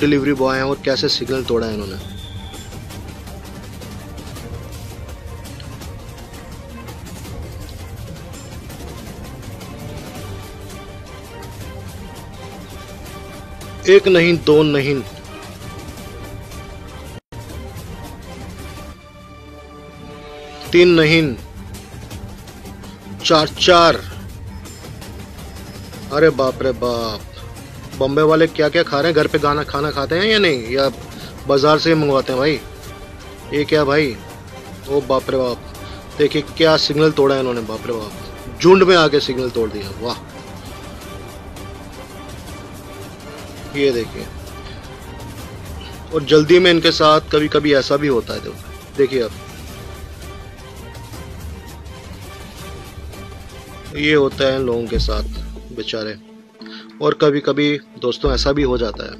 Delivery boy हैं और कैसे सिग्नल तोड़ा है इन्होंने? एक नहीं, दो नहीं। तीन नहीं। चार चार। अरे बाप रे बाप। बॉम्बे वाले क्या क्या खा रहे हैं? घर पे गाना, खाना खाते हैं या नहीं? या बाज़ार से मंगवाते हैं भाई? ये क्या भाई? ओ बाप रे बाप। देखिए क्या सिग्नल तोड़ा है इन्होंने, बाप रे बाप। झुंड में आके सिग्नल तोड़ दिया, वाह। ये देखिए। और जल्दी में इनके साथ कभी कभी ऐसा भी होता है देखिए अब ये होता है लोगों के साथ, बेचारे। और कभी कभी दोस्तों ऐसा भी हो जाता है।